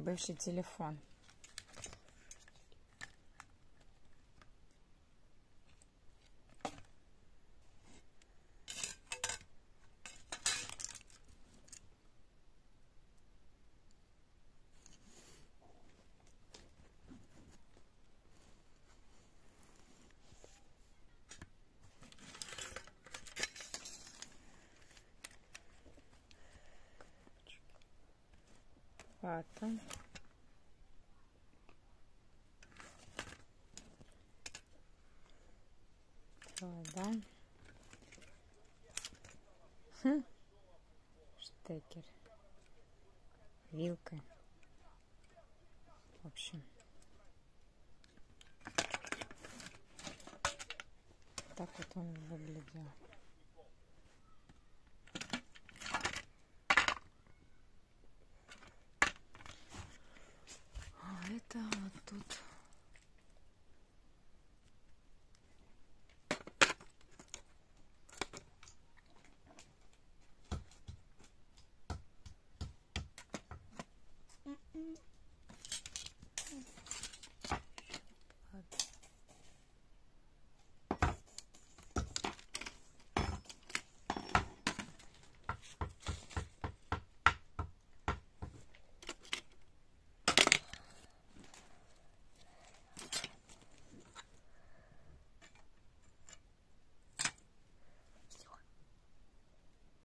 бывший телефон. Вата. Вода. Хм. Штекер. Вилка. В общем. Так вот он выглядел. тут